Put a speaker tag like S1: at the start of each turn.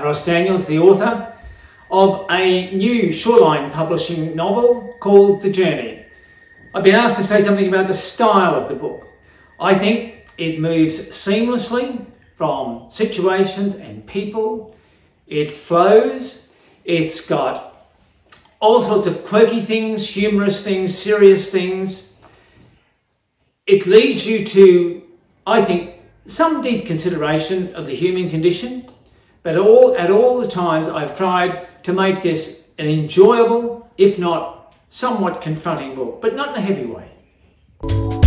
S1: Joyce Daniels, the author, of a new Shawline Publishing novel called The Journey. I've been asked to say something about the style of the book. I think it moves seamlessly from situations and people. It flows. It's got all sorts of quirky things, humorous things, serious things. It leads you to, I think, some deep consideration of the human condition, but all at all the times I've tried to make this an enjoyable, if not somewhat confronting book, but not in a heavy way.